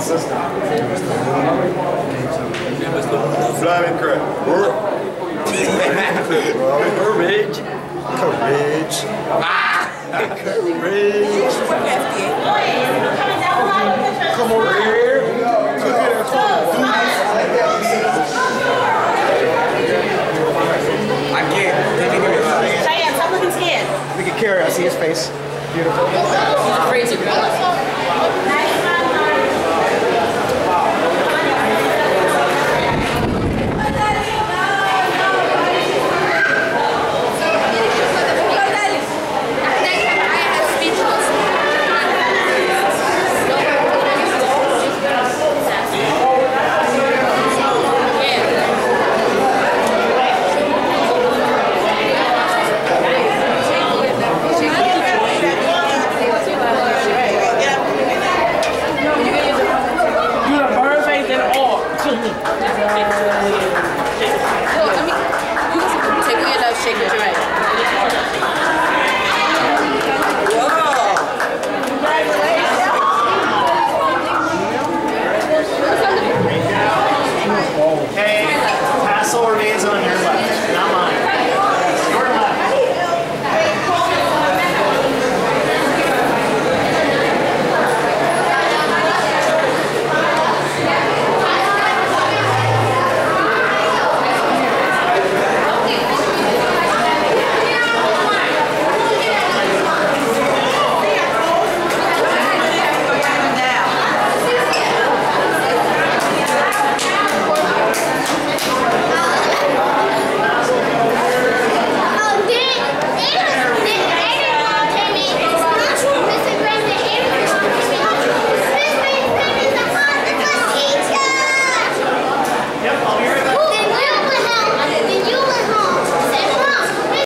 Flying crap. Courage. Courage. Courage. Come over here. Come here and talk. Do I can't. They can give me a Cheyenne, stop looking scared. We can carry. I see his face. Beautiful. 顺利。